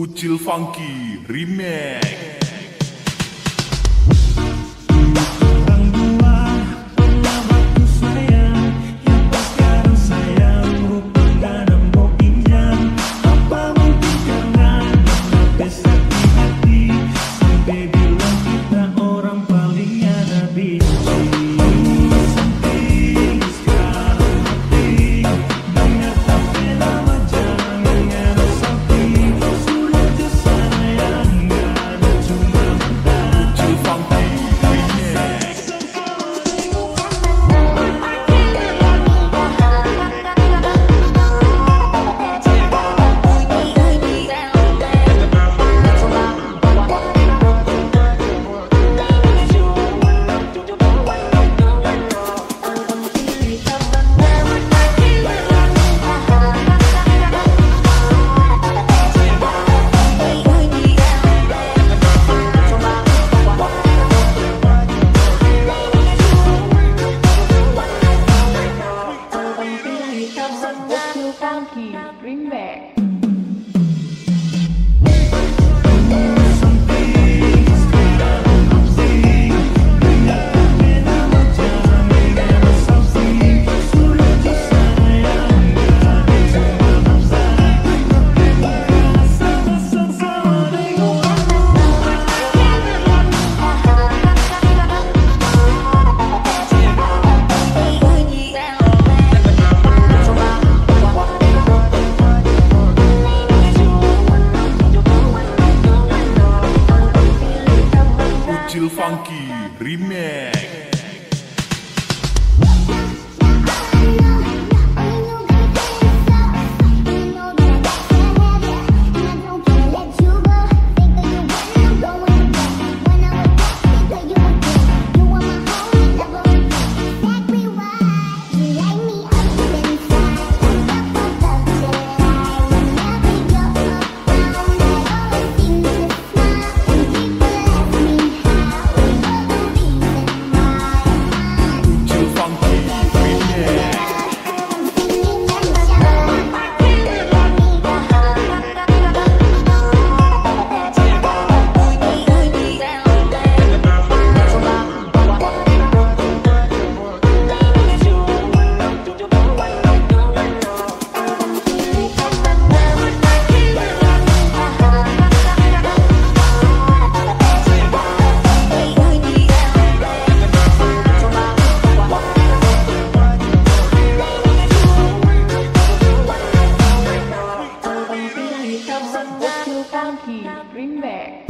Ucil Funky Remake Chill Funky Remake. Doggy, bring back.